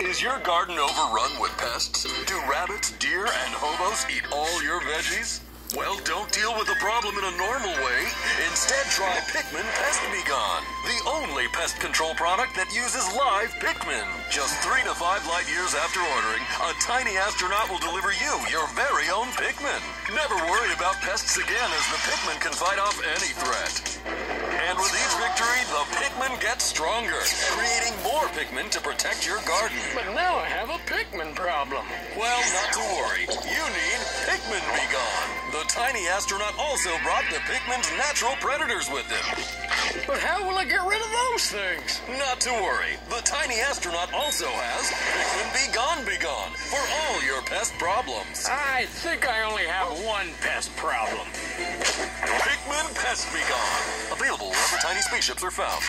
Is your garden overrun with pests? Do rabbits, deer, and hobos eat all your veggies? Well, don't deal with the problem in a normal way. Instead, try Pikmin Pest Be Gone, the only pest control product that uses live Pikmin. Just three to five light years after ordering, a tiny astronaut will deliver you your very own Pikmin. Never worry about pests again, as the Pikmin can fight off any threat. And Gets stronger, creating more Pikmin to protect your garden. But now I have a Pikmin problem. Well, not to worry. You need Pikmin Be Gone. The tiny astronaut also brought the Pikmin's natural predators with him. But how will I get rid of those things? Not to worry. The tiny astronaut also has Pikmin Be Gone Be Gone for all your pest problems. I think I only have one pest problem. Pikmin Pest Be Gone. Available wherever tiny spaceships are found.